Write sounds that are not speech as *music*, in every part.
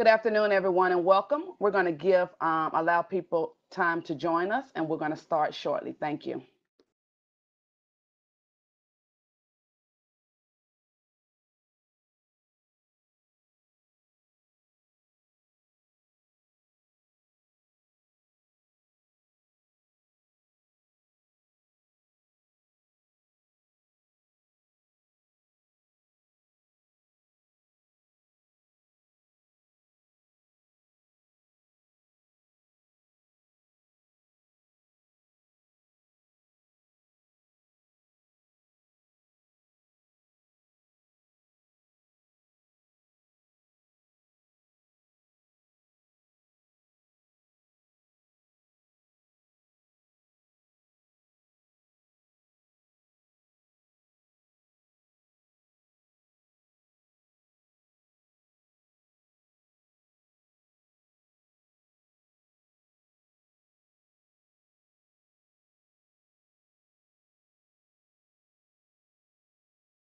Good afternoon, everyone, and welcome. We're going to give, um, allow people time to join us, and we're going to start shortly. Thank you.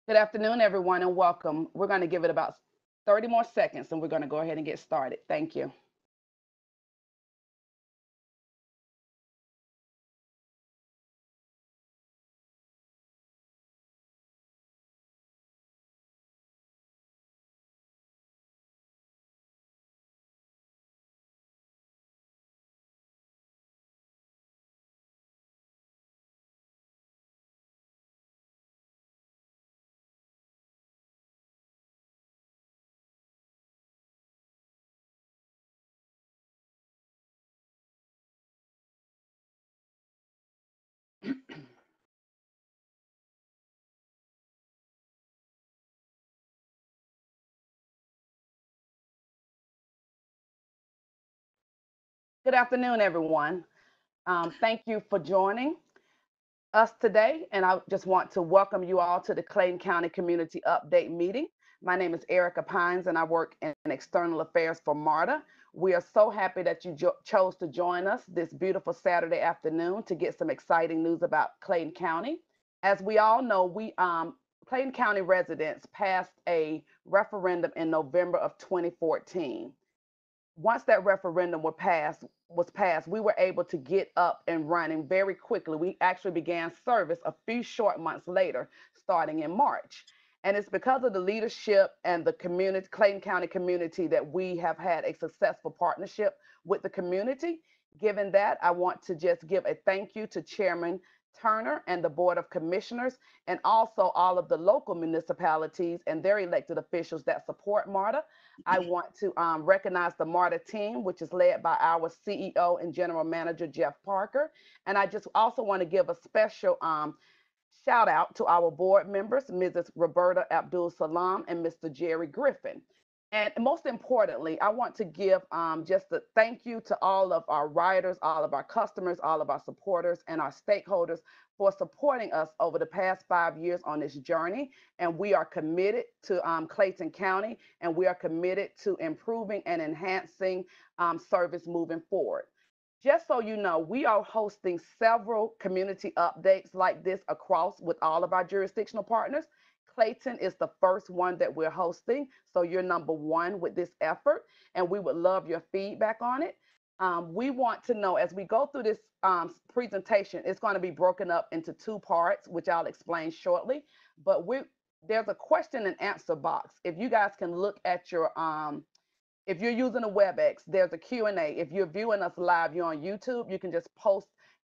Good afternoon, everyone, and welcome. We're going to give it about 30 more seconds, and we're going to go ahead and get started. Thank you. Good afternoon, everyone. Um, thank you for joining us today. And I just want to welcome you all to the Clayton County Community Update Meeting. My name is Erica Pines, and I work in external affairs for MARTA. We are so happy that you chose to join us this beautiful Saturday afternoon to get some exciting news about Clayton County. As we all know, we um, Clayton County residents passed a referendum in November of 2014 once that referendum was passed, was passed, we were able to get up and running very quickly. We actually began service a few short months later, starting in March. And it's because of the leadership and the community, Clayton County community, that we have had a successful partnership with the community. Given that, I want to just give a thank you to Chairman Turner and the Board of Commissioners, and also all of the local municipalities and their elected officials that support MARTA. I want to um, recognize the MARTA team, which is led by our CEO and General Manager, Jeff Parker. And I just also want to give a special um, shout out to our board members, Mrs. Roberta Abdul Salam and Mr. Jerry Griffin. And most importantly, I want to give um, just a thank you to all of our riders, all of our customers, all of our supporters, and our stakeholders for supporting us over the past five years on this journey. And we are committed to um, Clayton County, and we are committed to improving and enhancing um, service moving forward. Just so you know, we are hosting several community updates like this across with all of our jurisdictional partners. Clayton is the first one that we're hosting. So you're number one with this effort, and we would love your feedback on it. Um, we want to know as we go through this um, presentation, it's going to be broken up into two parts, which I'll explain shortly. But we there's a question and answer box. If you guys can look at your um, if you're using a WebEx, there's a Q&A. If you're viewing us live, you're on YouTube, you can just post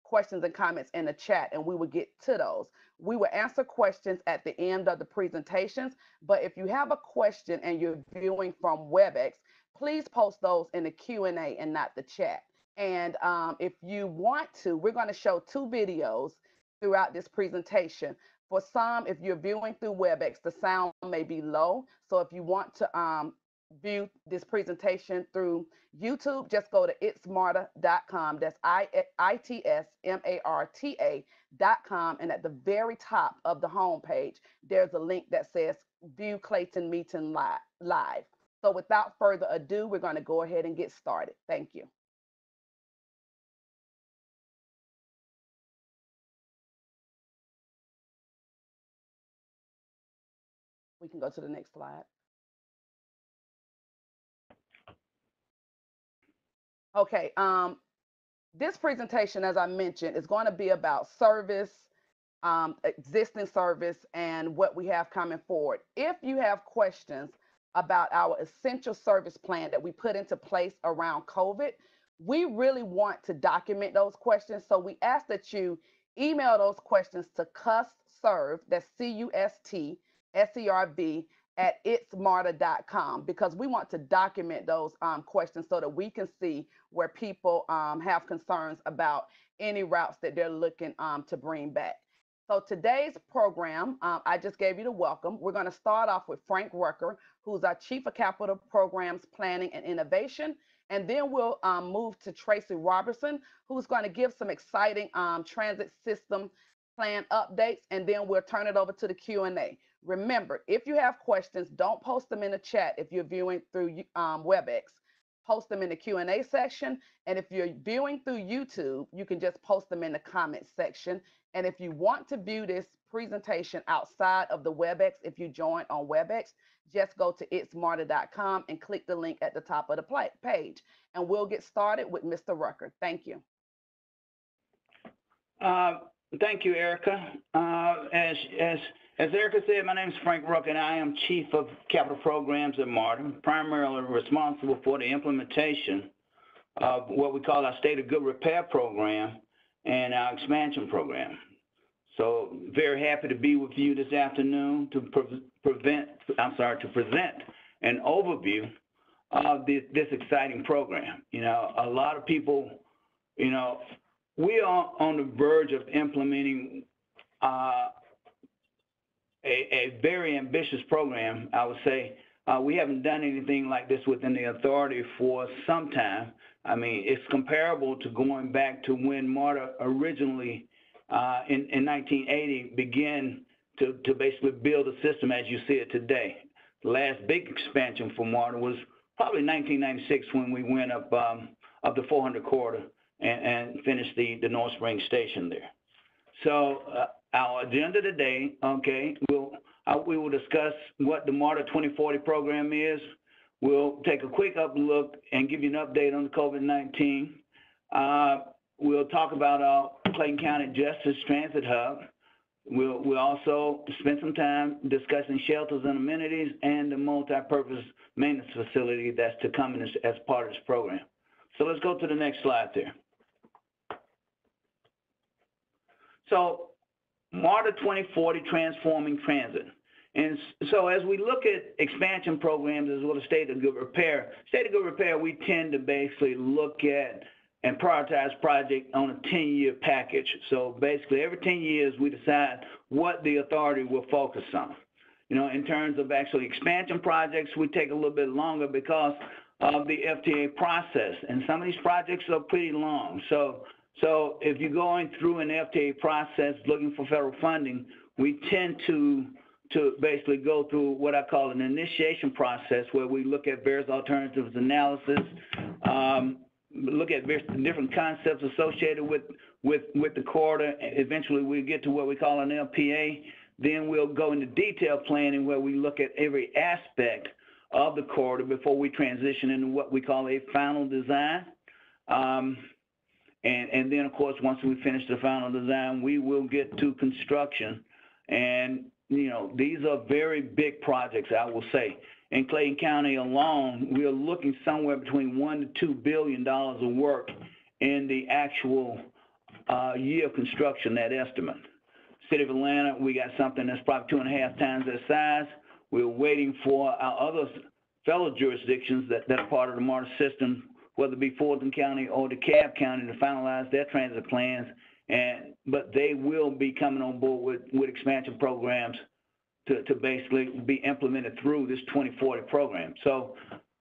questions and comments in the chat and we will get to those. We will answer questions at the end of the presentations, but if you have a question and you're viewing from WebEx, please post those in the Q&A and not the chat. And um, if you want to, we're going to show two videos throughout this presentation. For some, if you're viewing through WebEx, the sound may be low. So if you want to um, view this presentation through YouTube, just go to itsmarta.com. That's I-T-S-M-A-R-T-A.com. Eh, and at the very top of the homepage, there's a link that says View Clayton Meeting Live. So without further ado, we're going to go ahead and get started. Thank you. We can go to the next slide. Okay, um, this presentation, as I mentioned, is going to be about service, um, existing service, and what we have coming forward. If you have questions about our essential service plan that we put into place around COVID, we really want to document those questions. So we ask that you email those questions to custserv, that's C-U-S-T, S-E-R-V, at itsmarta.com because we want to document those um, questions so that we can see where people um, have concerns about any routes that they're looking um, to bring back. So today's program, um, I just gave you the welcome. We're going to start off with Frank Rucker, who's our Chief of Capital Programs Planning and Innovation. And then we'll um, move to Tracy Roberson, who's going to give some exciting um, transit system plan updates. And then we'll turn it over to the Q&A. Remember, if you have questions, don't post them in the chat if you're viewing through um, WebEx. Post them in the Q&A section. And if you're viewing through YouTube, you can just post them in the comments section. And if you want to view this presentation outside of the WebEx, if you join on WebEx, just go to itsmarta.com and click the link at the top of the page. And we'll get started with Mr. Rucker. Thank you. Uh, thank you, Erica. Uh, as, as as Erica said, my name is Frank Rucker, and I am Chief of Capital Programs at MARTA, primarily responsible for the implementation of what we call our State of Good Repair program and our expansion program. So very happy to be with you this afternoon to pre prevent, I'm sorry, to present an overview of this, this exciting program. You know, a lot of people, you know, we are on the verge of implementing uh, a, a very ambitious program, I would say. Uh, we haven't done anything like this within the authority for some time. I mean, it's comparable to going back to when MARTA originally, uh, in, in 1980, began to, to basically build a system as you see it today. The last big expansion for MARTA was probably 1996 when we went up um, up the 400 corridor and, and finished the, the North Spring station there. So uh, our agenda today, okay, we'll, uh, we will discuss what the MARTA 2040 program is. We'll take a quick up look and give you an update on the COVID-19. Uh, we'll talk about our Clayton County Justice Transit Hub. We'll, we'll also spend some time discussing shelters and amenities and the multi-purpose maintenance facility that's to come in as, as part of this program. So let's go to the next slide there. So MARTA 2040 Transforming Transit. And so as we look at expansion programs as well as state of good repair, state of good repair, we tend to basically look at and prioritize project on a 10-year package. So basically every 10 years we decide what the authority will focus on. You know, in terms of actually expansion projects, we take a little bit longer because of the FTA process. And some of these projects are pretty long. So so if you're going through an FTA process looking for federal funding, we tend to to basically go through what I call an initiation process where we look at various alternatives analysis, um, look at various different concepts associated with, with, with the corridor. Eventually we get to what we call an LPA. Then we'll go into detailed planning where we look at every aspect of the corridor before we transition into what we call a final design. Um, and, and then, of course, once we finish the final design, we will get to construction. And, you know, these are very big projects, I will say. In Clayton County alone, we are looking somewhere between one to two billion dollars of work in the actual uh, year of construction, that estimate. City of Atlanta, we got something that's probably two and a half times that size. We're waiting for our other fellow jurisdictions that, that are part of the MARTA system whether it be Fulton County or DeKalb County to finalize their transit plans. And but they will be coming on board with, with expansion programs to, to basically be implemented through this 2040 program. So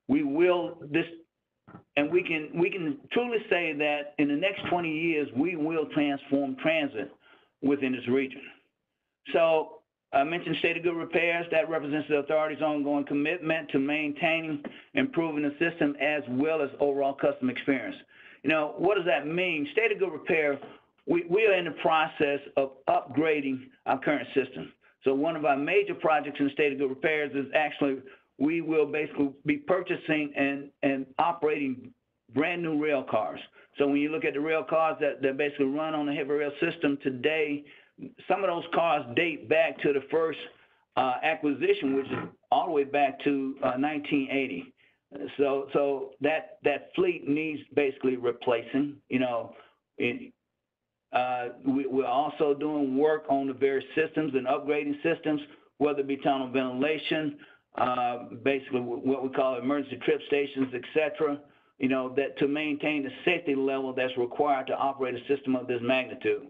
we will this and we can we can truly say that in the next 20 years we will transform transit within this region. So I mentioned state of good repairs. That represents the authority's ongoing commitment to maintaining, improving the system as well as overall customer experience. You know, what does that mean? State of good repair, we, we are in the process of upgrading our current system. So one of our major projects in state of good repairs is actually we will basically be purchasing and, and operating brand new rail cars. So when you look at the rail cars that, that basically run on the heavy rail system today, some of those cars date back to the first uh, acquisition, which is all the way back to uh, 1980. So, so that that fleet needs basically replacing. You know, in, uh, we, we're also doing work on the various systems and upgrading systems, whether it be tunnel ventilation, uh, basically what we call emergency trip stations, et cetera, you know, that to maintain the safety level that's required to operate a system of this magnitude.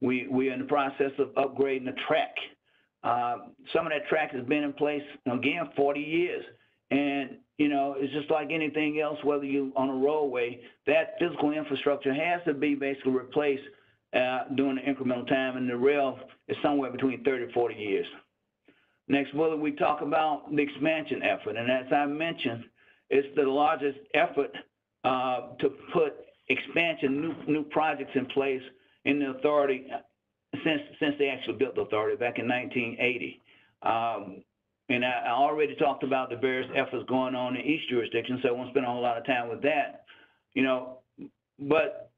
We, we are in the process of upgrading the track. Uh, some of that track has been in place, again, 40 years. And, you know, it's just like anything else, whether you on a roadway, that physical infrastructure has to be basically replaced uh, during the incremental time, and the rail is somewhere between 30 and 40 years. Next bullet, we talk about the expansion effort, and as I mentioned, it's the largest effort uh, to put expansion, new new projects in place in the authority since since they actually built the authority back in 1980. Um, and I, I already talked about the various efforts going on in each jurisdiction, so I won't spend a whole lot of time with that. You know, but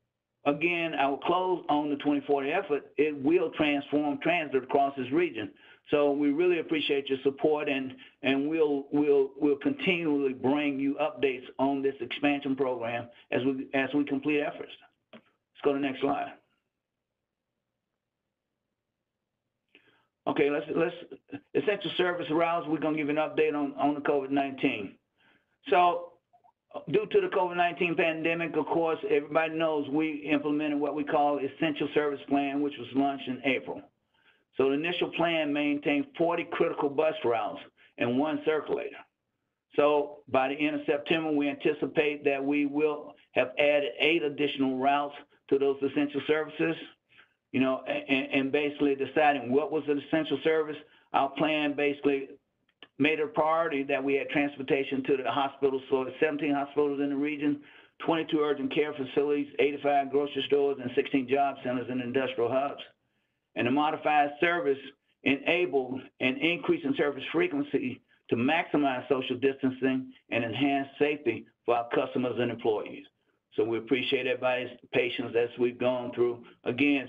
again, I will close on the 2040 effort. It will transform transit across this region. So we really appreciate your support, and and we'll we'll we'll continually bring you updates on this expansion program as we as we complete efforts. Let's go to the next slide. Okay, let's let's essential service routes. We're gonna give you an update on on the COVID-19. So due to the COVID-19 pandemic, of course, everybody knows we implemented what we call essential service plan, which was launched in April. So the initial plan maintained 40 critical bus routes and one circulator. So by the end of September, we anticipate that we will have added eight additional routes to those essential services. You know, and, and basically deciding what was an essential service. Our plan basically made it a priority that we had transportation to the hospitals. So 17 hospitals in the region, 22 urgent care facilities, 85 grocery stores, and 16 job centers and industrial hubs and the modified service enabled an increase in service frequency to maximize social distancing and enhance safety for our customers and employees. So we appreciate everybody's patience as we've gone through. Again,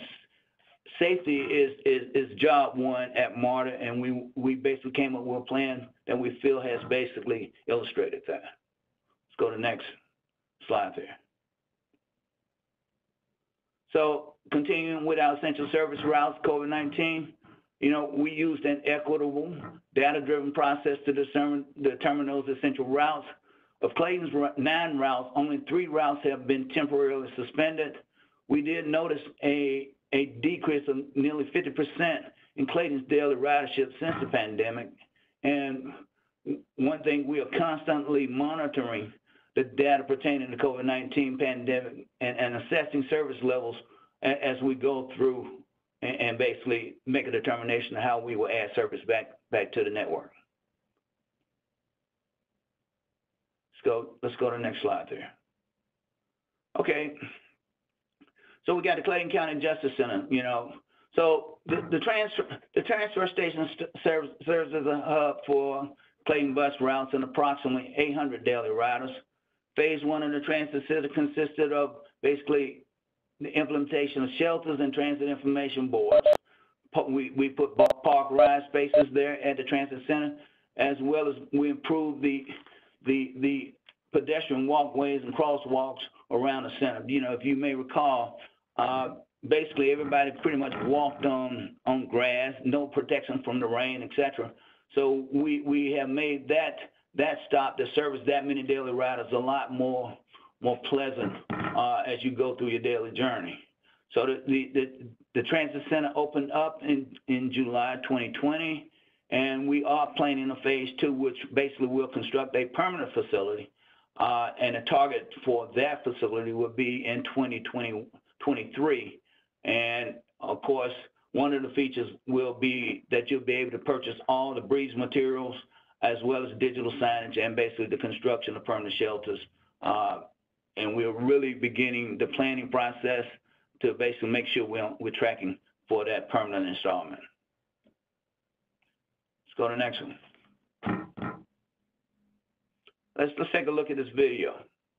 safety is, is, is job one at MARTA, and we, we basically came up with a plan that we feel has basically illustrated that. Let's go to the next slide there. So continuing with our essential service routes, COVID-19, you know, we used an equitable, data-driven process to determine, determine those essential routes. Of Clayton's nine routes, only three routes have been temporarily suspended. We did notice a, a decrease of nearly 50% in Clayton's daily ridership since the pandemic. And one thing we are constantly monitoring the data pertaining to COVID-19 pandemic and, and assessing service levels as we go through and, and basically make a determination of how we will add service back back to the network. Let's go. Let's go to the next slide there. Okay. So we got the Clayton County Justice Center. You know, so the, the transfer the transfer station serves serves as a hub for Clayton bus routes and approximately 800 daily riders. Phase one of the transit center consisted of basically the implementation of shelters and transit information boards. We, we put park ride spaces there at the transit center, as well as we improved the, the, the pedestrian walkways and crosswalks around the center. You know, if you may recall, uh, basically everybody pretty much walked on, on grass, no protection from the rain, etc. So we, we have made that that stop that service that many daily riders a lot more more pleasant uh, as you go through your daily journey. So the, the, the, the transit center opened up in, in July 2020, and we are planning a phase two, which basically will construct a permanent facility. Uh, and a target for that facility would be in 2023. And of course, one of the features will be that you'll be able to purchase all the breeze materials as well as digital signage and basically the construction of permanent shelters. Uh, and we're really beginning the planning process to basically make sure we're, we're tracking for that permanent installment. Let's go to the next one. Let's, let's take a look at this video.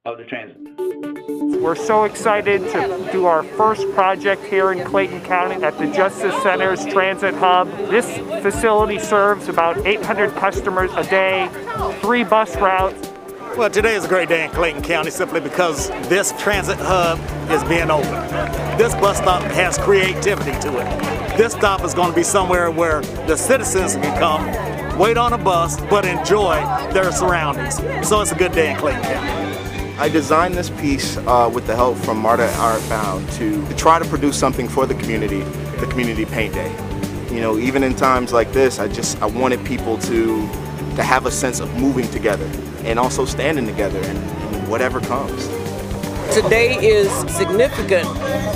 Of the transit. We're so excited to do our first project here in Clayton County at the Justice Center's Transit Hub. This facility serves about 800 customers a day, three bus routes. Well, today is a great day in Clayton County simply because this transit hub is being opened. This bus stop has creativity to it. This stop is going to be somewhere where the citizens can come, wait on a bus, but enjoy their surroundings. So it's a good day in Clayton County. I designed this piece uh, with the help from Marta Artbound to, to try to produce something for the community, the community paint day. You know, even in times like this, I just I wanted people to to have a sense of moving together and also standing together and, and whatever comes. Today is significant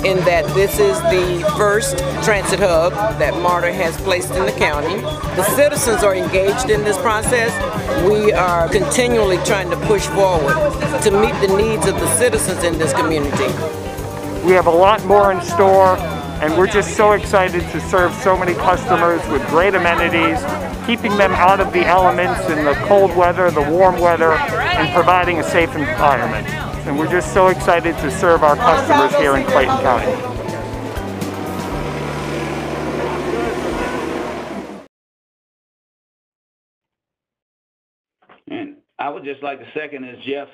in that this is the first transit hub that MARTA has placed in the county. The citizens are engaged in this process. We are continually trying to push forward to meet the needs of the citizens in this community. We have a lot more in store and we're just so excited to serve so many customers with great amenities, keeping them out of the elements in the cold weather, the warm weather, and providing a safe environment and we're just so excited to serve our customers here in Clayton County. Would just like to second as Jeff,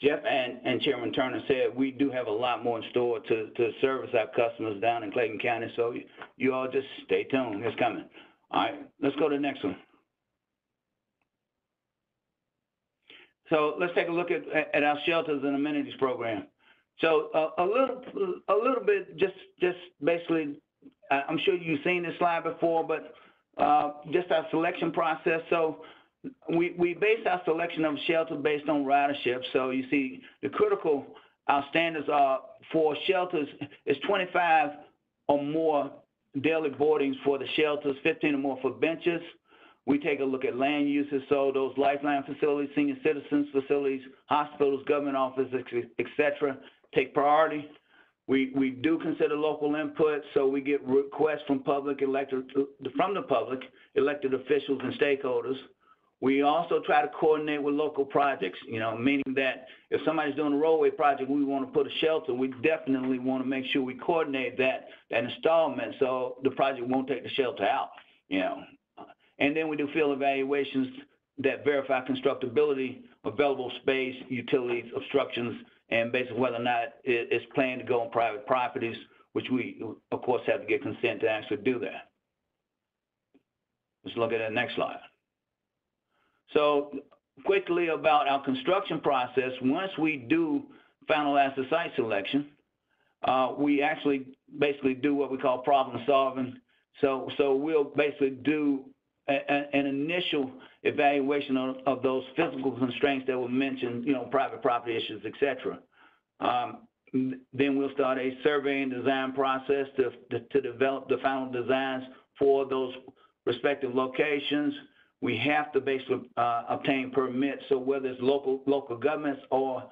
Jeff and, and Chairman Turner said, we do have a lot more in store to, to service our customers down in Clayton County. So you, you all just stay tuned. It's coming. All right, let's go to the next one. So let's take a look at, at our shelters and amenities program. So uh, a little, a little bit, just, just basically, I'm sure you've seen this slide before, but uh, just our selection process. So we, we base our selection of shelters based on ridership. So you see the critical, our standards are for shelters is 25 or more daily boardings for the shelters, 15 or more for benches, we take a look at land uses, so those lifeline facilities, senior citizens facilities, hospitals, government offices, et cetera, take priority. We, we do consider local input, so we get requests from public elected, from the public, elected officials and stakeholders. We also try to coordinate with local projects, you know, meaning that if somebody's doing a roadway project, we want to put a shelter, we definitely want to make sure we coordinate that, that installment so the project won't take the shelter out, you know. And then we do field evaluations that verify constructability, available space, utilities, obstructions, and basically whether or not it's planned to go on private properties, which we, of course, have to get consent to actually do that. Let's look at the next slide. So quickly about our construction process, once we do finalize the site selection, uh, we actually basically do what we call problem solving. So, so we'll basically do an initial evaluation of, of, those physical constraints that were mentioned, you know, private property issues, et cetera. Um, then we'll start a survey and design process to, to, to, develop the final designs for those respective locations. We have to basically uh, obtain permits. So whether it's local local governments or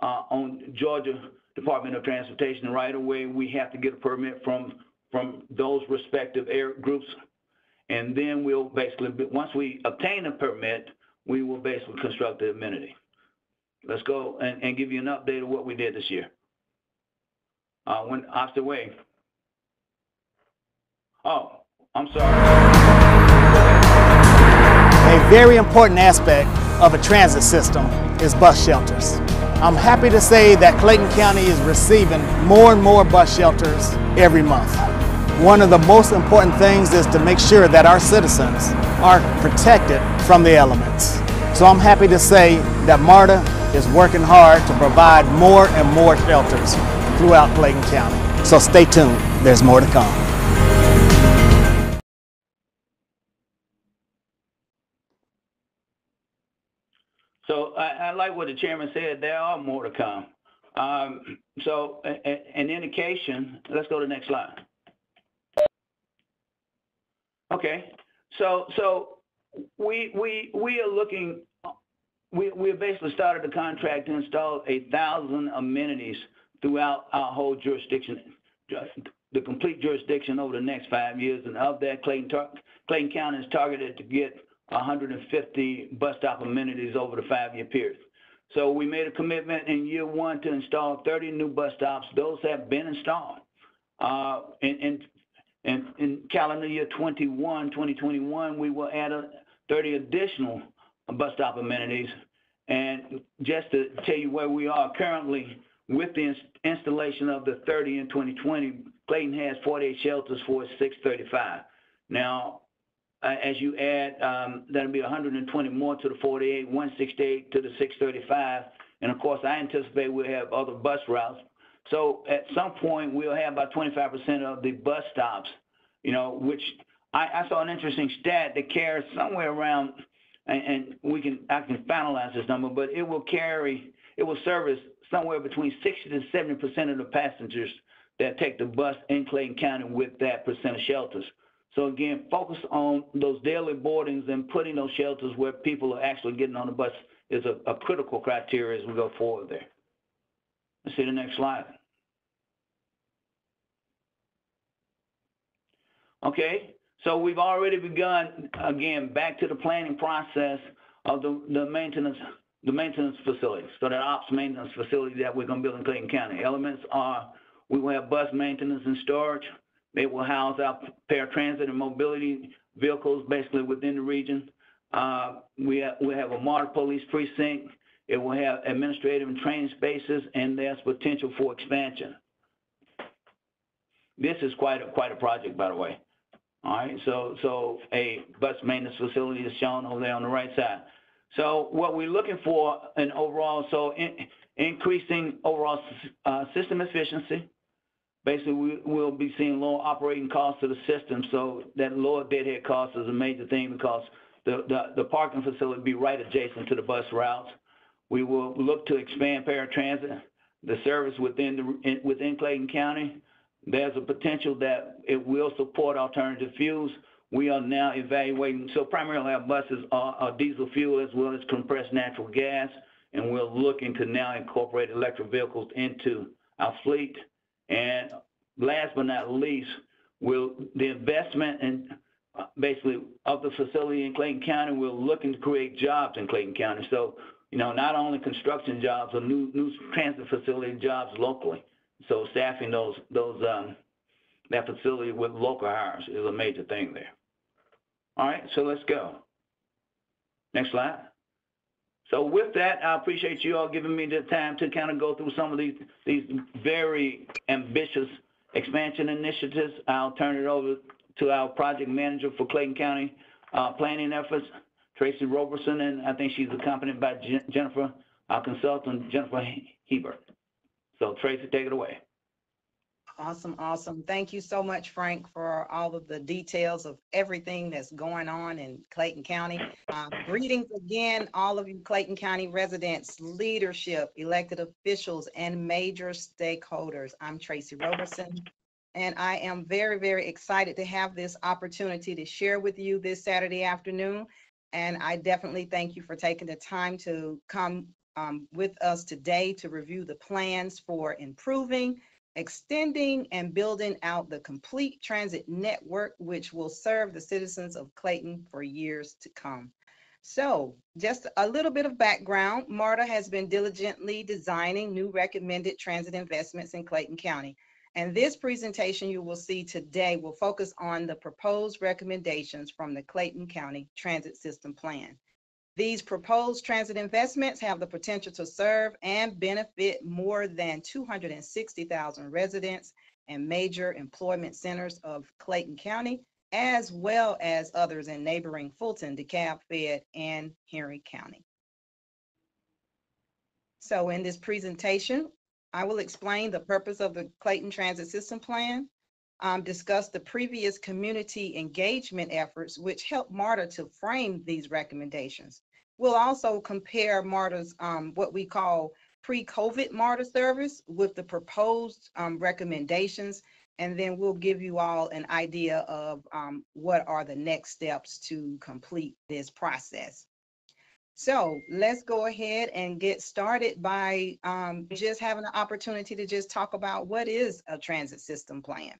uh, on Georgia Department of Transportation right away, we have to get a permit from from those respective air groups and then we'll basically, once we obtain a permit, we will basically construct the amenity. Let's go and, and give you an update of what we did this year. Uh, when Officer Way. Oh, I'm sorry. Very important aspect of a transit system is bus shelters. I'm happy to say that Clayton County is receiving more and more bus shelters every month. One of the most important things is to make sure that our citizens are protected from the elements. So I'm happy to say that MARTA is working hard to provide more and more shelters throughout Clayton County. So stay tuned, there's more to come. Like what the chairman said, there are more to come. Um, so an indication, let's go to the next slide. Okay, so so we we we are looking. We we basically started the contract to install a thousand amenities throughout our whole jurisdiction, the complete jurisdiction over the next five years, and of that, Clayton Clayton County is targeted to get 150 bus stop amenities over the five-year period. So we made a commitment in year one to install 30 new bus stops. Those have been installed. Uh, in, in, calendar year 21, 2021, we will add a 30 additional bus stop amenities. And just to tell you where we are currently with the ins- installation of the 30 in 2020, Clayton has 48 shelters for 635. Now, as you add, um, that'll be 120 more to the 48, 168 to the 635. And of course, I anticipate we'll have other bus routes. So at some point, we'll have about 25% of the bus stops, you know, which I, I saw an interesting stat that carries somewhere around, and, and we can, I can finalize this number, but it will carry, it will service somewhere between 60 to 70% of the passengers that take the bus in Clayton County with that percent of shelters. So again, focus on those daily boardings and putting those shelters where people are actually getting on the bus is a, a critical criteria as we go forward there. Let's see the next slide. Okay, so we've already begun, again, back to the planning process of the, the maintenance, the maintenance facilities. So that ops maintenance facility that we're gonna build in Clayton County. Elements are, we will have bus maintenance and storage. They will house our paratransit and mobility vehicles basically within the region. Uh, we have, we have a MARTA police precinct. It will have administrative and training spaces, and there's potential for expansion. This is quite a, quite a project, by the way. All right, so, so a bus maintenance facility is shown over there on the right side. So what we're looking for in overall, so in, increasing overall, uh, system efficiency. Basically, we, we'll be seeing lower operating costs to the system, so that lower deadhead cost is a major thing because the, the, the parking facility will be right adjacent to the bus routes. We will look to expand paratransit, the service within the, in- within Clayton County. There's a potential that it will support alternative fuels. We are now evaluating, so primarily our buses are, are diesel fuel as well as compressed natural gas. And we're looking to now incorporate electric vehicles into our fleet. And last but not least, will the investment in uh, basically of the facility in Clayton County, we're looking to create jobs in Clayton County. So, you know, not only construction jobs or new, new transit facility jobs locally. So staffing those, those, um, that facility with local hires is a major thing there. All right, so let's go. Next slide. So with that, I appreciate you all giving me the time to kind of go through some of these, these very ambitious expansion initiatives. I'll turn it over to our project manager for Clayton County, uh, planning efforts, Tracy Roberson, and I think she's accompanied by Jen- Jennifer, our consultant, Jennifer Hebert. So Tracy, take it away. Awesome, awesome. Thank you so much, Frank, for all of the details of everything that's going on in Clayton County. Uh, Greetings again, all of you Clayton County residents, leadership, elected officials, and major stakeholders. I'm Tracy Roberson, and I am very, very excited to have this opportunity to share with you this Saturday afternoon. And I definitely thank you for taking the time to come um, with us today to review the plans for improving extending and building out the complete transit network, which will serve the citizens of Clayton for years to come. So just a little bit of background, MARTA has been diligently designing new recommended transit investments in Clayton County. And this presentation you will see today will focus on the proposed recommendations from the Clayton County Transit System Plan. These proposed transit investments have the potential to serve and benefit more than 260,000 residents and major employment centers of Clayton County, as well as others in neighboring Fulton, DeKalb, Fayette, and Henry County. So in this presentation, I will explain the purpose of the Clayton Transit System Plan, um, discuss the previous community engagement efforts which helped MARTA to frame these recommendations. We'll also compare MARTA's, um, what we call pre-COVID MARTA service with the proposed, um, recommendations. And then we'll give you all an idea of, um, what are the next steps to complete this process. So let's go ahead and get started by, um, just having an opportunity to just talk about what is a transit system plan.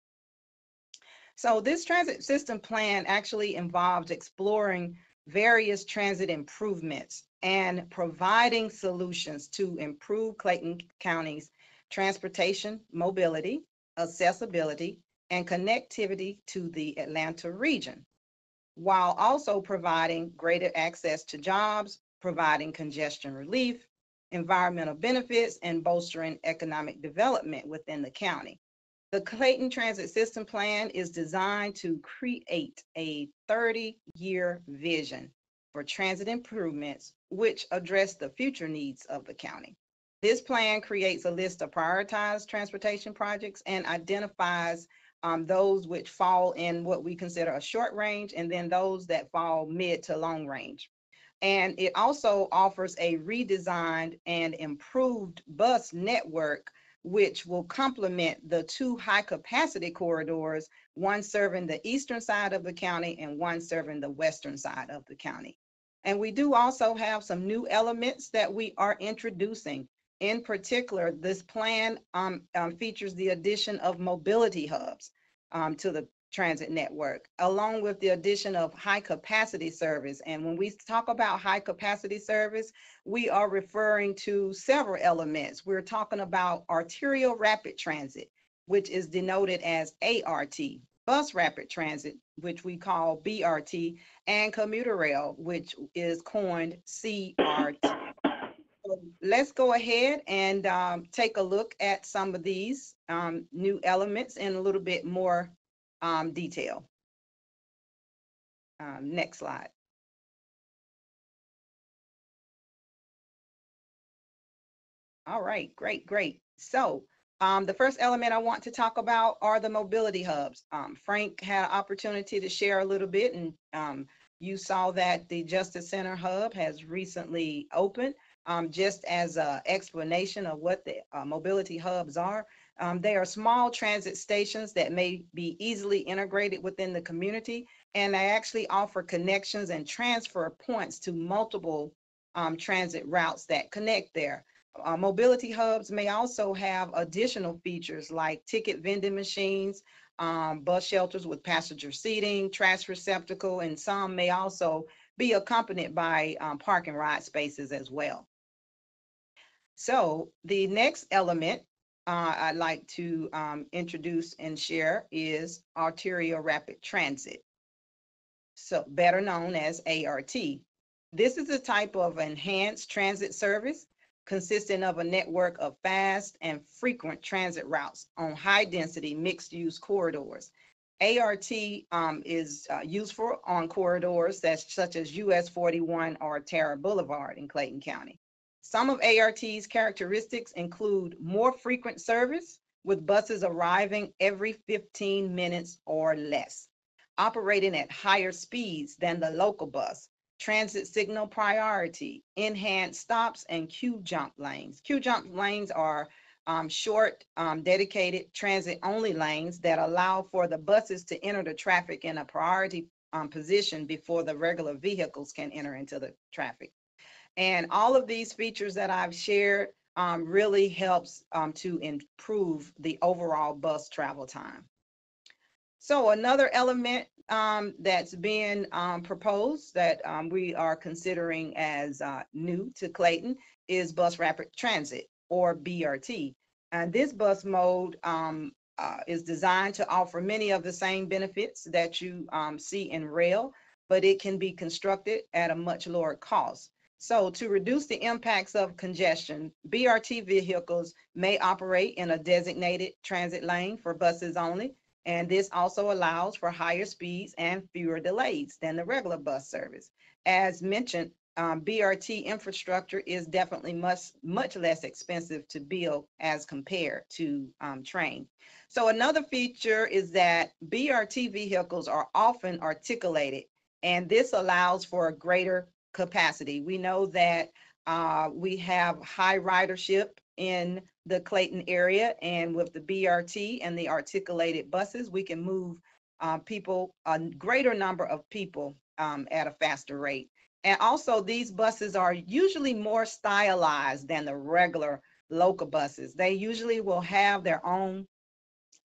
So this transit system plan actually involves exploring various transit improvements and providing solutions to improve Clayton County's transportation, mobility, accessibility, and connectivity to the Atlanta region, while also providing greater access to jobs, providing congestion relief, environmental benefits, and bolstering economic development within the county. The Clayton Transit System Plan is designed to create a 30-year vision for transit improvements which address the future needs of the county. This plan creates a list of prioritized transportation projects and identifies um, those which fall in what we consider a short range and then those that fall mid to long range. And it also offers a redesigned and improved bus network, which will complement the two high capacity corridors, one serving the eastern side of the county and one serving the western side of the county. And we do also have some new elements that we are introducing. In particular, this plan um, um, features the addition of mobility hubs um, to the transit network, along with the addition of high capacity service. And when we talk about high capacity service, we are referring to several elements. We're talking about arterial rapid transit, which is denoted as ART, bus rapid transit, which we call BRT, and commuter rail, which is coined CRT. Let's go ahead and um, take a look at some of these um, new elements in a little bit more um, detail. Um, next slide. All right, great, great. So um, the first element I want to talk about are the mobility hubs. Um, Frank had an opportunity to share a little bit and um, you saw that the Justice Center Hub has recently opened. Um, just as an explanation of what the uh, mobility hubs are, um, they are small transit stations that may be easily integrated within the community, and they actually offer connections and transfer points to multiple um, transit routes that connect there. Uh, mobility hubs may also have additional features like ticket vending machines, um, bus shelters with passenger seating, trash receptacle, and some may also be accompanied by um, park and ride spaces as well. So the next element uh, I'd like to um, introduce and share is arterial rapid transit, so better known as ART. This is a type of enhanced transit service consisting of a network of fast and frequent transit routes on high density mixed use corridors. ART um, is uh, useful on corridors that's such as US 41 or Tara Boulevard in Clayton County. Some of ART's characteristics include more frequent service with buses arriving every 15 minutes or less, operating at higher speeds than the local bus, transit signal priority, enhanced stops, and queue jump lanes. Queue jump lanes are um, short, um, dedicated transit only lanes that allow for the buses to enter the traffic in a priority um, position before the regular vehicles can enter into the traffic. And all of these features that I've shared um, really helps um, to improve the overall bus travel time. So another element um, that's being um, proposed that um, we are considering as uh, new to Clayton is bus rapid transit or BRT. And this bus mode um, uh, is designed to offer many of the same benefits that you see in rail, but it can be constructed at a much lower cost. So to reduce the impacts of congestion, BRT vehicles may operate in a designated transit lane for buses only. And this also allows for higher speeds and fewer delays than the regular bus service. As mentioned, um, BRT infrastructure is definitely much, much less expensive to build as compared to um, train. So another feature is that BRT vehicles are often articulated, and this allows for a greater capacity. We know that uh, we have high ridership in the Clayton area, and with the BRT and the articulated buses, we can move uh, people, a greater number of people um, at a faster rate. And also, these buses are usually more stylized than the regular local buses. They usually will have their own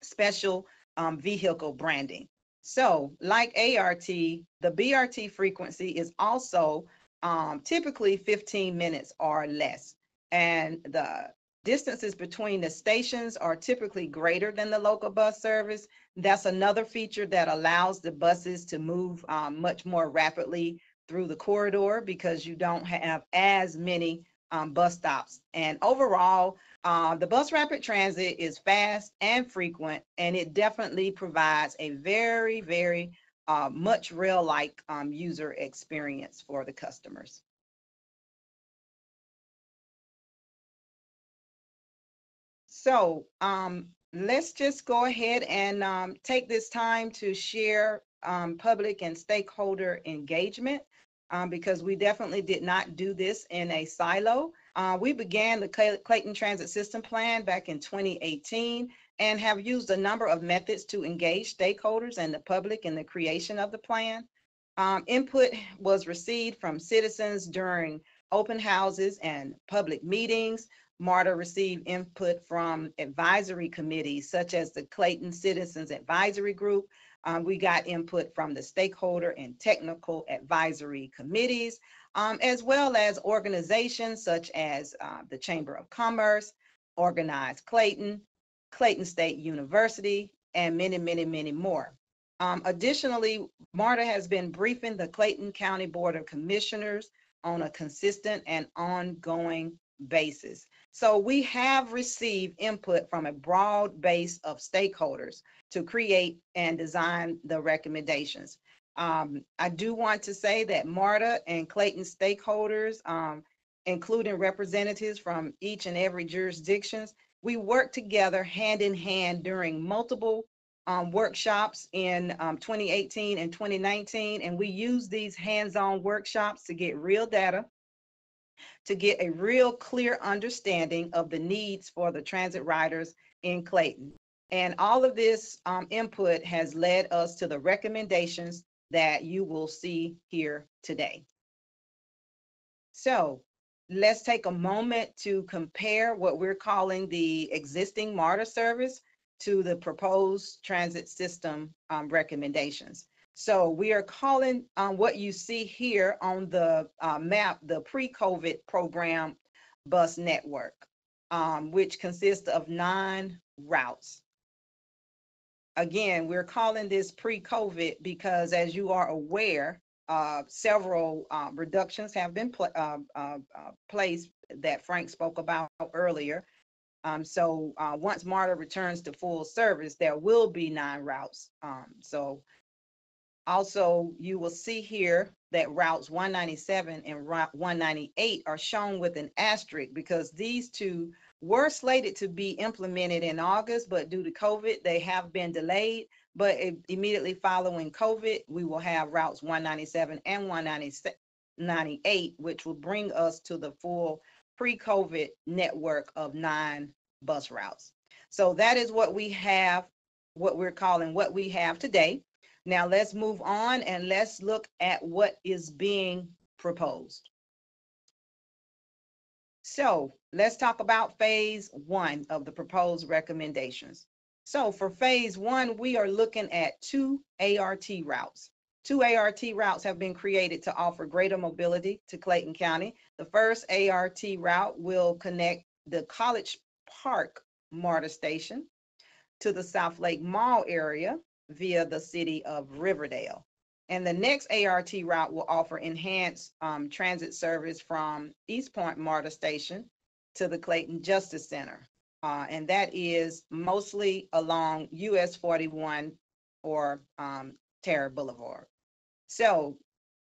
special um, vehicle branding. So like ART, the BRT frequency is also um, typically 15 minutes or less. And the distances between the stations are typically greater than the local bus service. That's another feature that allows the buses to move um, much more rapidly through the corridor because you don't have as many um, bus stops. And overall, uh, the bus rapid transit is fast and frequent, and it definitely provides a very, very uh, much rail-like um, user experience for the customers. So um, let's just go ahead and um, take this time to share um, public and stakeholder engagement um, because we definitely did not do this in a silo. Uh, we began the Clayton Transit System Plan back in 2018 and have used a number of methods to engage stakeholders and the public in the creation of the plan. Um, input was received from citizens during open houses and public meetings. MARTA received input from advisory committees such as the Clayton Citizens Advisory Group. Um, we got input from the stakeholder and technical advisory committees, um, as well as organizations such as uh, the Chamber of Commerce, Organized Clayton, Clayton State University, and many, many, many more. Um, additionally, MARTA has been briefing the Clayton County Board of Commissioners on a consistent and ongoing basis. So we have received input from a broad base of stakeholders to create and design the recommendations. Um, I do want to say that MARTA and Clayton stakeholders, um, including representatives from each and every jurisdictions, we worked together hand in hand during multiple um, workshops in um, 2018 and 2019, and we used these hands-on workshops to get real data, to get a real clear understanding of the needs for the transit riders in Clayton. And all of this um, input has led us to the recommendations that you will see here today. So let's take a moment to compare what we're calling the existing MARTA service to the proposed transit system um, recommendations. So we are calling um, what you see here on the uh, map, the pre-COVID program bus network, um, which consists of nine routes. Again, we're calling this pre-COVID because as you are aware, uh, several uh, reductions have been pl uh, uh, uh, placed that Frank spoke about earlier. Um, so once MARTA returns to full service, there will be nine routes. Um, so also, you will see here that routes 197 and route 198 are shown with an asterisk because these two were slated to be implemented in August, but due to COVID, they have been delayed. But immediately following COVID, we will have routes 197 and 198, which will bring us to the full pre-COVID network of nine bus routes. So that is what we have, what we're calling what we have today. Now let's move on and let's look at what is being proposed. So let's talk about phase one of the proposed recommendations. So for phase one, we are looking at two ART routes. Two ART routes have been created to offer greater mobility to Clayton County. The first ART route will connect the College Park MARTA station to the South Lake Mall area via the city of Riverdale. And the next ART route will offer enhanced um, transit service from East Point MARTA Station to the Clayton Justice Center. Uh, and that is mostly along US 41 or um, Tara Boulevard. So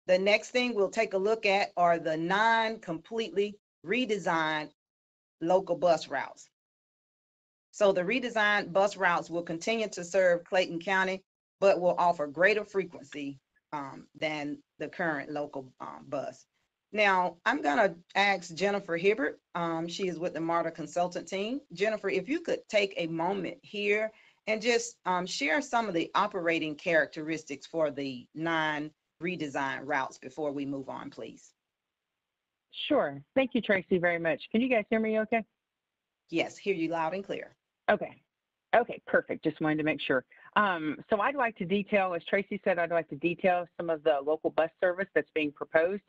the next thing we'll take a look at are the nine completely redesigned local bus routes. So the redesigned bus routes will continue to serve Clayton County, but will offer greater frequency um, than the current local um, bus. Now, I'm gonna ask Jennifer Hibbert. Um, she is with the MARTA consultant team. Jennifer, if you could take a moment here and just um, share some of the operating characteristics for the nine redesign routes before we move on, please. Sure. Thank you, Tracy, very much. Can you guys hear me okay? Yes, hear you loud and clear. Okay. Okay, perfect. Just wanted to make sure. Um, so I'd like to detail, as Tracy said, I'd like to detail some of the local bus service that's being proposed.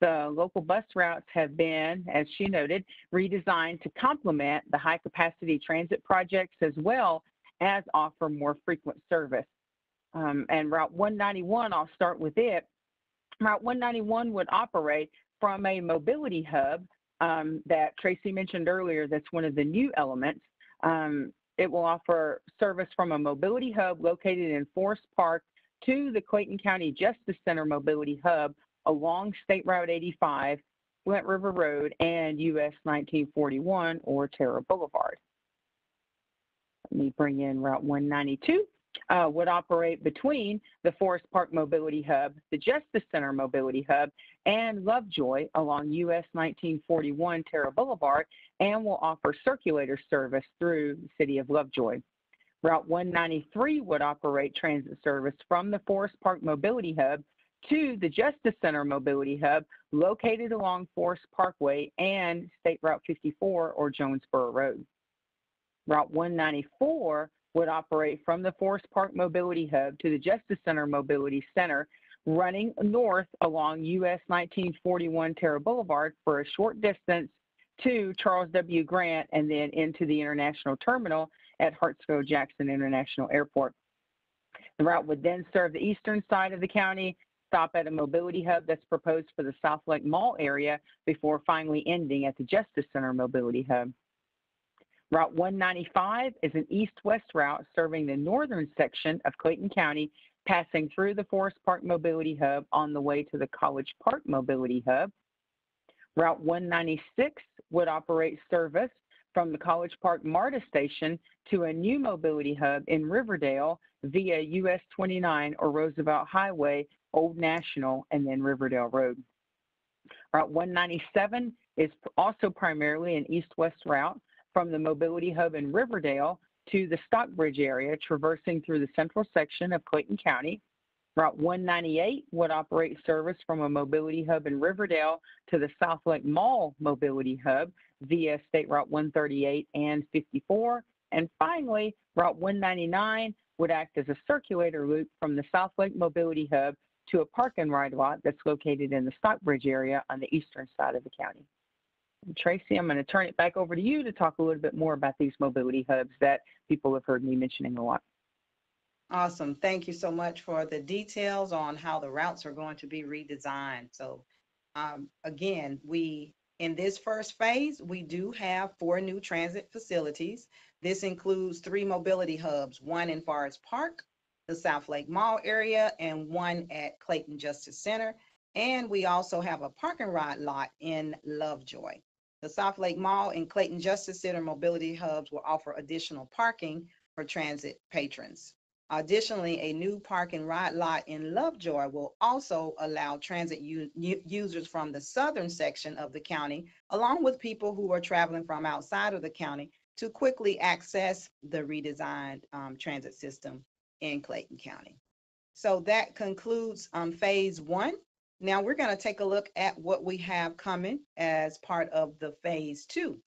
The local bus routes have been, as she noted, redesigned to complement the high capacity transit projects as well as offer more frequent service. Um, and Route 191, I'll start with it. Route 191 would operate from a mobility hub um, that Tracy mentioned earlier, that's one of the new elements. Um, it will offer service from a mobility hub located in Forest Park to the Clayton County Justice Center Mobility Hub along State Route 85, Flint River Road, and US 1941 or Tara Boulevard. Let me bring in Route 192 uh, would operate between the Forest Park Mobility Hub, the Justice Center Mobility Hub, and Lovejoy along US 1941 Tara Boulevard and will offer circulator service through the city of Lovejoy. Route 193 would operate transit service from the Forest Park Mobility Hub to the Justice Center Mobility Hub located along Forest Parkway and State Route 54 or Jonesboro Road. Route 194 would operate from the Forest Park Mobility Hub to the Justice Center Mobility Center, running north along US 1941 Tara Boulevard for a short distance to Charles W. Grant and then into the International Terminal at Hartsfield Jackson International Airport. The route would then serve the eastern side of the county, stop at a mobility hub that's proposed for the South Lake Mall area before finally ending at the Justice Center Mobility Hub. Route 195 is an east-west route serving the northern section of Clayton County, passing through the Forest Park Mobility Hub on the way to the College Park Mobility Hub. Route 196 would operate service from the College Park MARTA station to a new mobility hub in Riverdale via US 29 or Roosevelt Highway, Old National, and then Riverdale Road. Route 197 is also primarily an east-west route from the mobility hub in Riverdale to the Stockbridge area, traversing through the central section of Clayton County. Route 198 would operate service from a mobility hub in Riverdale to the South Lake Mall mobility hub via State Route 138 and 54. And finally, Route 199 would act as a circulator loop from the South Lake Mobility Hub to a park and ride lot that's located in the Stockbridge area on the eastern side of the county. Tracy, I'm going to turn it back over to you to talk a little bit more about these mobility hubs that people have heard me mentioning a lot. Awesome. Thank you so much for the details on how the routes are going to be redesigned. So um, again, we, in this first phase, we do have four new transit facilities. This includes three mobility hubs, one in Forest Park, the South Lake Mall area, and one at Clayton Justice Center. And we also have a parking ride lot in Lovejoy. The South Lake Mall and Clayton Justice Center mobility hubs will offer additional parking for transit patrons. Additionally, a new park and ride lot in Lovejoy will also allow transit users from the southern section of the county, along with people who are traveling from outside of the county, to quickly access the redesigned um, transit system in Clayton County. So that concludes um, phase one. Now we're going to take a look at what we have coming as part of the phase two.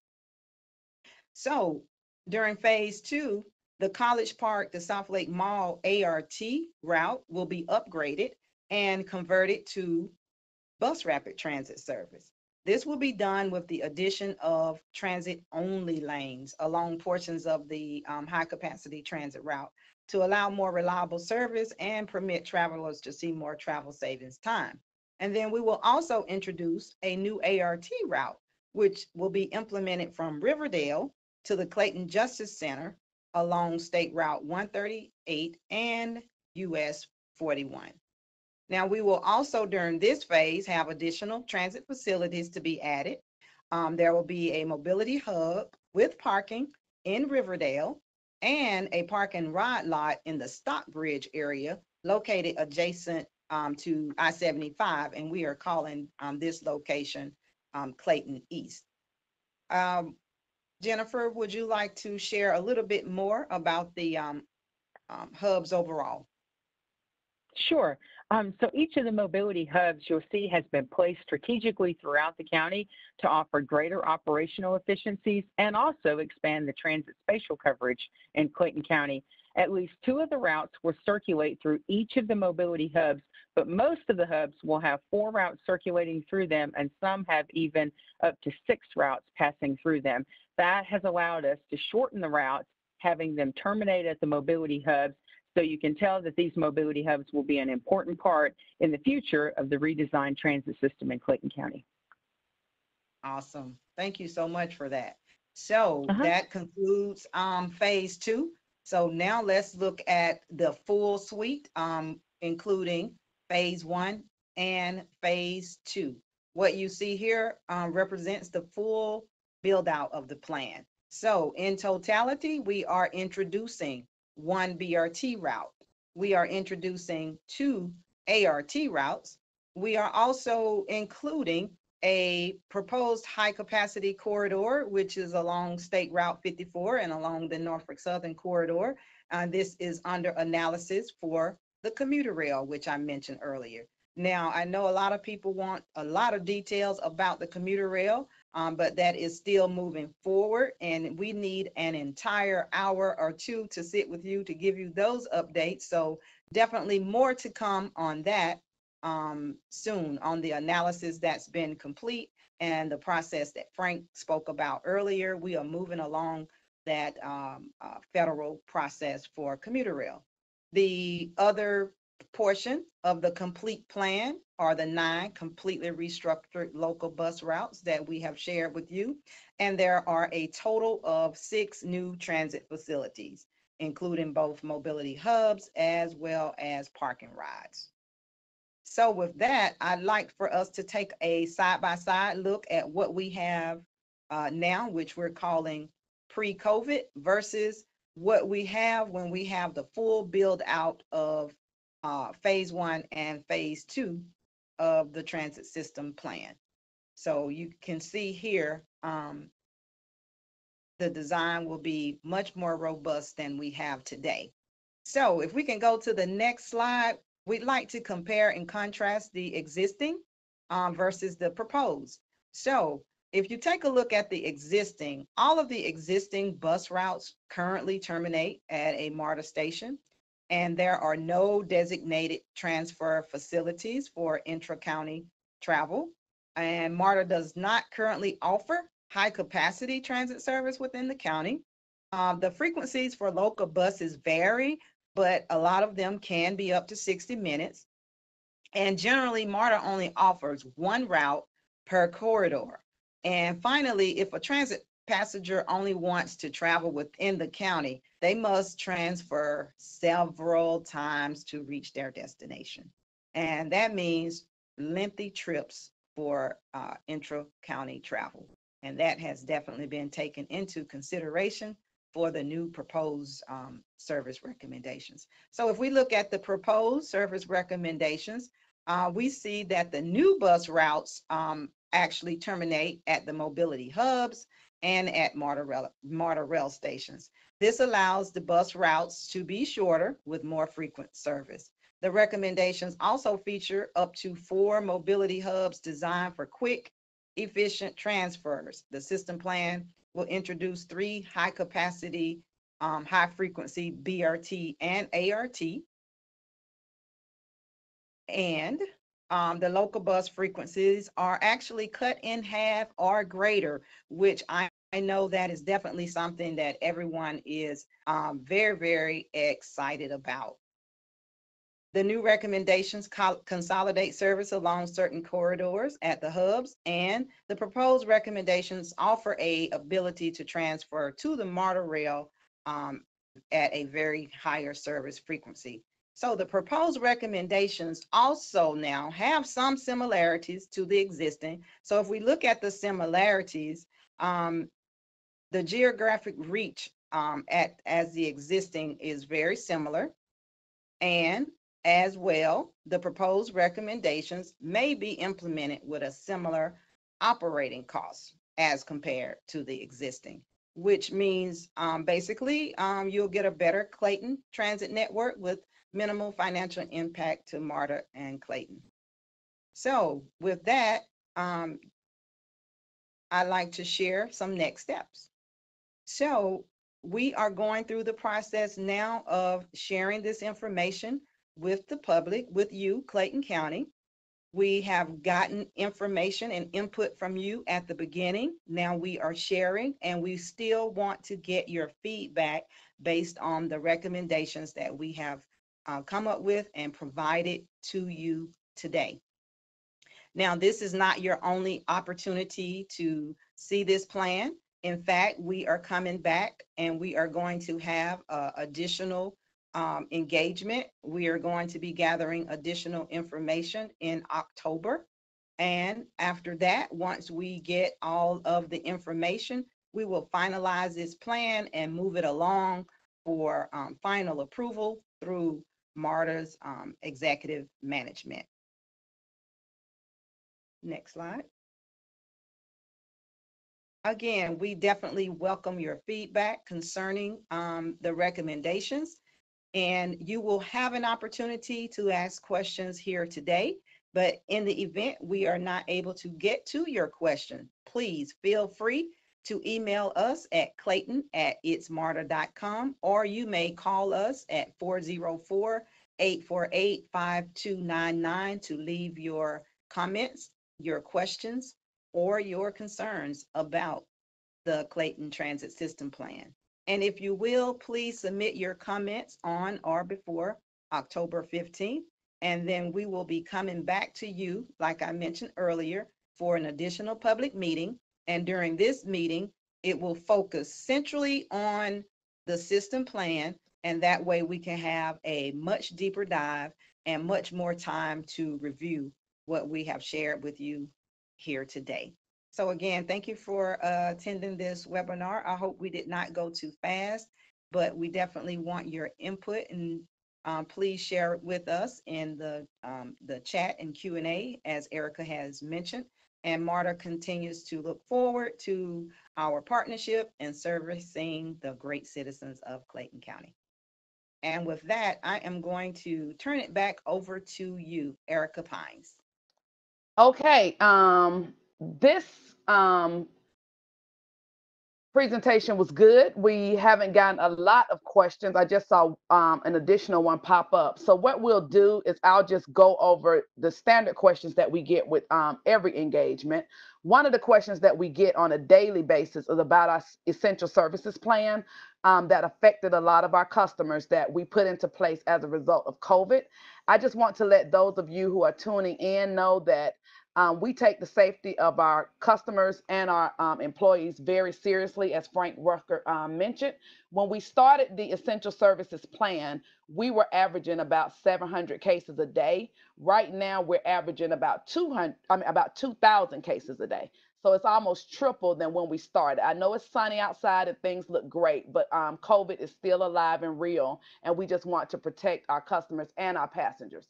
So during phase two, the College Park, the South Lake Mall ART route will be upgraded and converted to bus rapid transit service. This will be done with the addition of transit only lanes along portions of the um, high capacity transit route to allow more reliable service and permit travelers to see more travel savings time. And then we will also introduce a new ART route, which will be implemented from Riverdale to the Clayton Justice Center along State Route 138 and US 41. Now, we will also during this phase have additional transit facilities to be added. Um, there will be a mobility hub with parking in Riverdale and a park and ride lot in the Stockbridge area located adjacent um, to I-75, and we are calling um, this location um, Clayton East. Um, Jennifer, would you like to share a little bit more about the um, um, hubs overall? Sure. Um, so each of the mobility hubs you'll see has been placed strategically throughout the county to offer greater operational efficiencies and also expand the transit spatial coverage in Clayton County. At least two of the routes will circulate through each of the mobility hubs, but most of the hubs will have four routes circulating through them, and some have even up to six routes passing through them. That has allowed us to shorten the routes, having them terminate at the mobility hubs so you can tell that these mobility hubs will be an important part in the future of the redesigned transit system in Clayton County. Awesome. Thank you so much for that. So Uh-huh. that concludes um phase two. So now let's look at the full suite, um, including phase one and phase two. What you see here um represents the full build out of the plan. So in totality, we are introducing one BRT route. We are introducing two ART routes. We are also including a proposed high-capacity corridor, which is along State Route 54 and along the Norfolk Southern Corridor. Uh, this is under analysis for the commuter rail, which I mentioned earlier. Now, I know a lot of people want a lot of details about the commuter rail, um, but that is still moving forward, and we need an entire hour or two to sit with you to give you those updates. So definitely more to come on that um, soon on the analysis that's been complete and the process that Frank spoke about earlier. We are moving along that um, uh, federal process for commuter rail. The other portion of the complete plan are the nine completely restructured local bus routes that we have shared with you. And there are a total of six new transit facilities, including both mobility hubs as well as parking rides. So with that, I'd like for us to take a side-by-side look at what we have uh, now, which we're calling pre-COVID versus what we have when we have the full build out of uh, phase one and phase two of the transit system plan. So you can see here, um, the design will be much more robust than we have today. So if we can go to the next slide, we'd like to compare and contrast the existing um, versus the proposed. So if you take a look at the existing, all of the existing bus routes currently terminate at a MARTA station. And there are no designated transfer facilities for intra-county travel. And MARTA does not currently offer high-capacity transit service within the county. Um, the frequencies for local buses vary, but a lot of them can be up to 60 minutes. And generally, MARTA only offers one route per corridor. And finally, if a transit passenger only wants to travel within the county, they must transfer several times to reach their destination. And that means lengthy trips for uh, intra-county travel. And that has definitely been taken into consideration for the new proposed um, service recommendations. So if we look at the proposed service recommendations, uh, we see that the new bus routes um, actually terminate at the mobility hubs and at MARTA rail, stations. This allows the bus routes to be shorter with more frequent service. The recommendations also feature up to four mobility hubs designed for quick, efficient transfers. The system plan will introduce three high-capacity, um, high-frequency BRT and ART. And um, the local bus frequencies are actually cut in half or greater, which I, I know that is definitely something that everyone is um, very, very excited about. The new recommendations col- consolidate service along certain corridors at the hubs, and the proposed recommendations offer a ability to transfer to the MARTA rail um, at a very higher service frequency. So the proposed recommendations also now have some similarities to the existing. So if we look at the similarities, um, the geographic reach um, at as the existing is very similar. And as well, the proposed recommendations may be implemented with a similar operating cost as compared to the existing, which means um, basically um, you'll get a better Clayton transit network with minimal financial impact to MARTA and Clayton. So with that, um, I'd like to share some next steps. So we are going through the process now of sharing this information with the public, with you, Clayton County. We have gotten information and input from you at the beginning. Now we are sharing and we still want to get your feedback based on the recommendations that we have uh, come up with and provided to you today. Now, this is not your only opportunity to see this plan. In fact, we are coming back and we are going to have uh, additional um, engagement. We are going to be gathering additional information in October. And after that, once we get all of the information, we will finalize this plan and move it along for um, final approval through MARTA's um, executive management. Next slide. Again, we definitely welcome your feedback concerning um, the recommendations. And you will have an opportunity to ask questions here today. But in the event we are not able to get to your question, please feel free to email us at clayton at itsmarta.com or you may call us at 404 848 5299 to leave your comments, your questions, or your concerns about the Clayton Transit System Plan. And if you will, please submit your comments on or before October 15th. And then we will be coming back to you, like I mentioned earlier, for an additional public meeting. And during this meeting, it will focus centrally on the system plan. And that way we can have a much deeper dive and much more time to review what we have shared with you here today. So again, thank you for uh, attending this webinar. I hope we did not go too fast, but we definitely want your input and um, please share it with us in the um, the chat and Q&A as Erica has mentioned. And MARTA continues to look forward to our partnership and servicing the great citizens of Clayton County. And with that, I am going to turn it back over to you, Erica Pines. Okay, um, this um, presentation was good. We haven't gotten a lot of questions. I just saw um, an additional one pop up. So what we'll do is I'll just go over the standard questions that we get with um, every engagement. One of the questions that we get on a daily basis is about our essential services plan um, that affected a lot of our customers that we put into place as a result of COVID. I just want to let those of you who are tuning in know that um, we take the safety of our customers and our um, employees very seriously, as Frank Rucker um, mentioned. When we started the essential services plan, we were averaging about 700 cases a day. Right now, we're averaging about 200, I mean, about 2,000 cases a day. So it's almost triple than when we started. I know it's sunny outside and things look great, but um, COVID is still alive and real, and we just want to protect our customers and our passengers.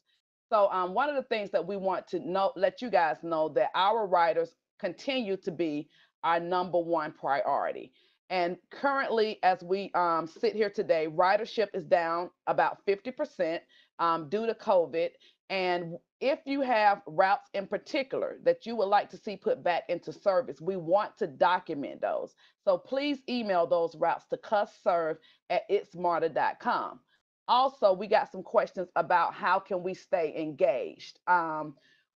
So um, one of the things that we want to know, let you guys know that our riders continue to be our number one priority. And currently, as we um, sit here today, ridership is down about 50% um, due to COVID. And if you have routes in particular that you would like to see put back into service, we want to document those. So please email those routes to custserve at itsmarta.com also we got some questions about how can we stay engaged. Um,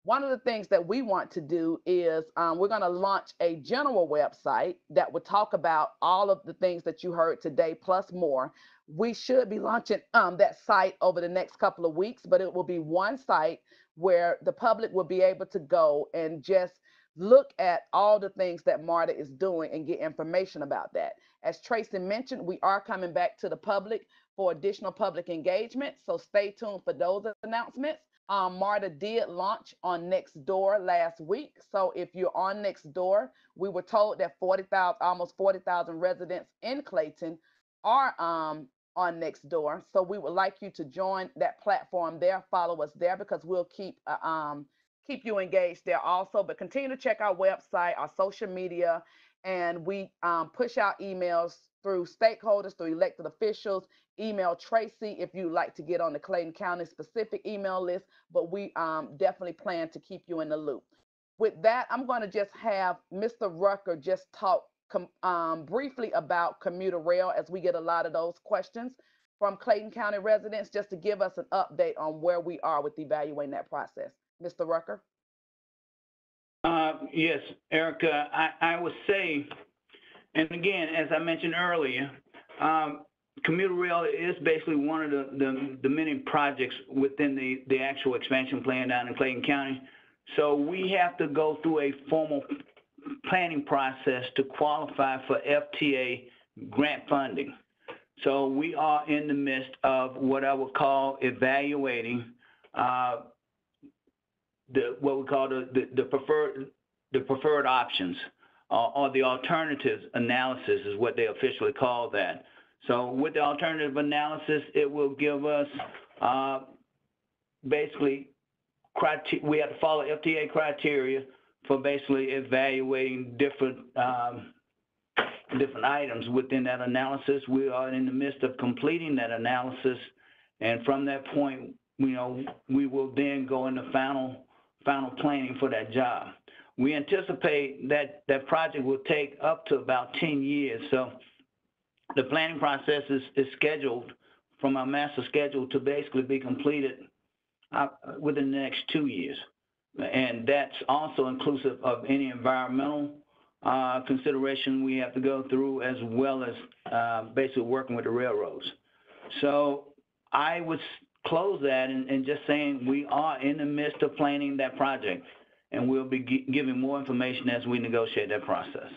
one of the things that we want to do is um, we're going to launch a general website that will talk about all of the things that you heard today plus more. We should be launching um, that site over the next couple of weeks but it will be one site where the public will be able to go and just look at all the things that MARTA is doing and get information about that. As Tracy mentioned, we are coming back to the public for additional public engagement. So stay tuned for those announcements. Um, MARTA did launch on Nextdoor last week. So if you're on Nextdoor, we were told that 40,000, almost 40,000 residents in Clayton are um, on Nextdoor. So we would like you to join that platform there, follow us there because we'll keep uh, um, keep you engaged there also. But continue to check our website, our social media, and we um, push out emails through stakeholders, through elected officials. Email Tracy if you'd like to get on the Clayton County specific email list, but we um, definitely plan to keep you in the loop. With that, I'm going to just have Mr. Rucker just talk um, briefly about commuter rail as we get a lot of those questions from Clayton County residents, just to give us an update on where we are with evaluating that process. Mr. Rucker? Uh, yes, Erica, I, I would say, and again, as I mentioned earlier, um, commuter rail is basically one of the, the, the many projects within the, the actual expansion plan down in Clayton County. So we have to go through a formal planning process to qualify for FTA grant funding. So we are in the midst of what I would call evaluating uh, the what we call the, the, the preferred the preferred options uh, or the alternatives analysis is what they officially call that. So with the alternative analysis, it will give us uh, basically criteria. We have to follow FTA criteria for basically evaluating different um, different items within that analysis. We are in the midst of completing that analysis, and from that point, you know, we will then go into final final planning for that job. We anticipate that that project will take up to about 10 years. So the planning process is, is scheduled from our master schedule to basically be completed uh, within the next two years. And that's also inclusive of any environmental uh, consideration we have to go through as well as uh, basically working with the railroads. So I would close that and, and just saying we are in the midst of planning that project and we'll be gi- giving more information as we negotiate that process.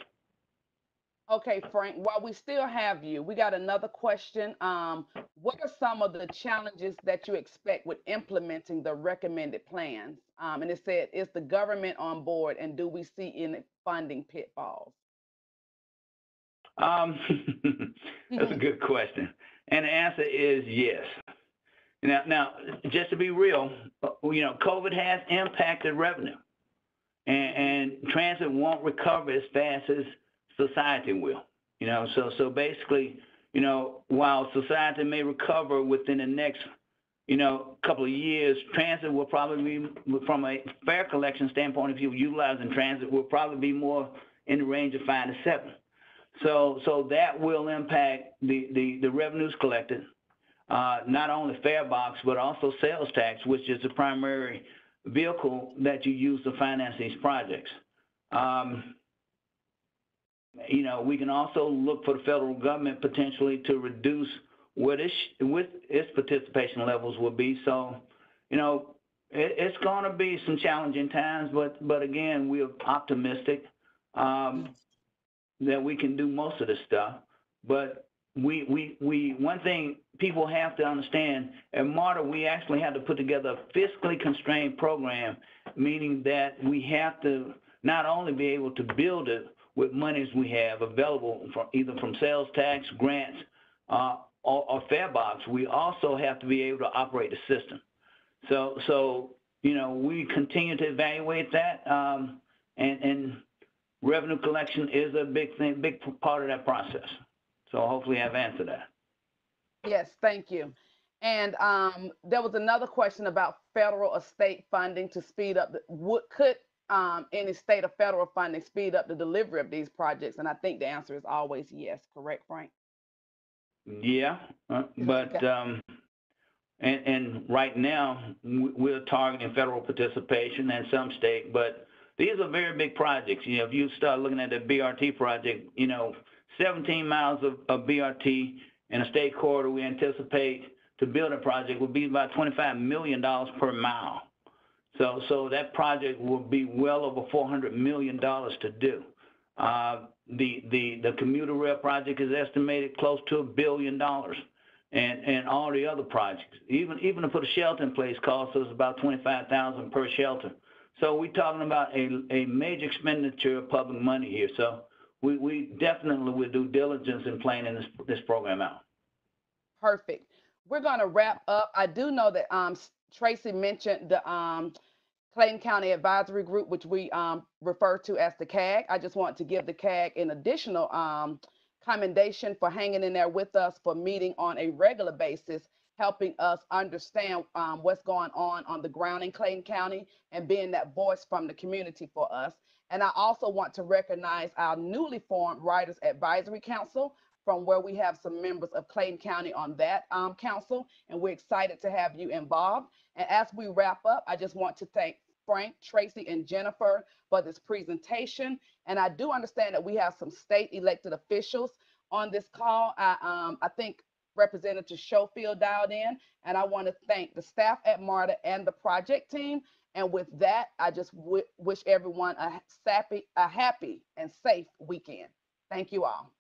Okay, Frank, while we still have you, we got another question. Um, what are some of the challenges that you expect with implementing the recommended plans? Um, and it said, is the government on board and do we see any funding pitfalls? Um, *laughs* that's a good question. And the answer is yes. Now, now, just to be real, uh, you know, COVID has impacted revenue, and, and transit won't recover as fast as society will. You know, so so basically, you know, while society may recover within the next, you know, couple of years, transit will probably be, from a fare collection standpoint, if you're utilizing transit, will probably be more in the range of five to seven. So so that will impact the the, the revenues collected uh, not only fare box, but also sales tax, which is the primary vehicle that you use to finance these projects. Um, you know, we can also look for the federal government potentially to reduce what its, with its participation levels will be. So, you know, it, it's going to be some challenging times, but but again, we're optimistic um, that we can do most of this stuff. But we, we, we, one thing people have to understand, at MARTA, we actually have to put together a fiscally constrained program, meaning that we have to not only be able to build it with monies we have available from either from sales tax, grants, uh, or, or fare box, we also have to be able to operate the system. So, so you know, we continue to evaluate that, um, and, and revenue collection is a big thing, big part of that process. So hopefully I've answered that. Yes, thank you. And um, there was another question about federal or state funding to speed up, what could um, any state or federal funding speed up the delivery of these projects? And I think the answer is always yes, correct, Frank? Yeah, uh, but um, and, and right now we're targeting federal participation and some state, but these are very big projects. You know, if you start looking at the BRT project, you know, 17 miles of, of BRT in a state corridor we anticipate to build a project will be about $25 million per mile. So, so that project will be well over $400 million to do. Uh, the, the, the commuter rail project is estimated close to a billion dollars. And, and all the other projects, even, even to put a shelter in place costs us about 25,000 per shelter. So we're talking about a, a major expenditure of public money here. So we, we definitely will do diligence in planning this, this program out. Perfect. We're going to wrap up. I do know that um, Tracy mentioned the um, Clayton County Advisory Group, which we um, refer to as the CAG. I just want to give the CAG an additional um, commendation for hanging in there with us for meeting on a regular basis, helping us understand um, what's going on on the ground in Clayton County and being that voice from the community for us. And I also want to recognize our newly formed Riders Advisory Council from where we have some members of Clayton County on that um, council, and we're excited to have you involved. And as we wrap up, I just want to thank Frank, Tracy, and Jennifer for this presentation. And I do understand that we have some state elected officials on this call. I, um, I think Representative Schofield dialed in, and I want to thank the staff at MARTA and the project team. And with that, I just wish everyone a happy, a happy and safe weekend. Thank you all.